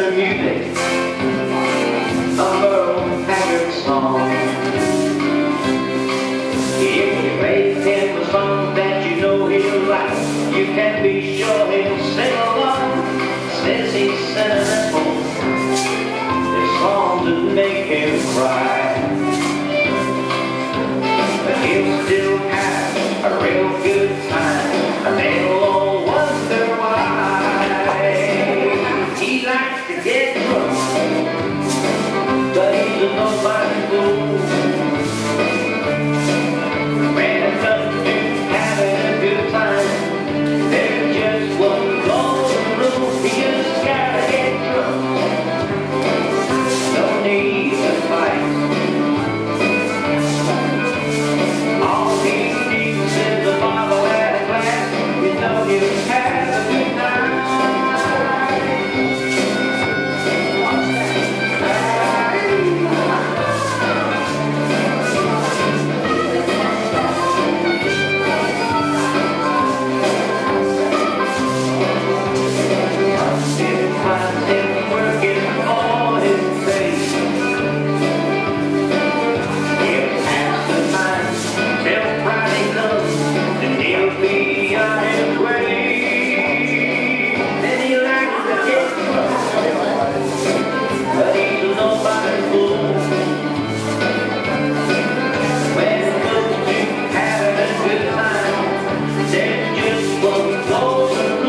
the music a song. If him a song that you know he'll you can be sure. Oh.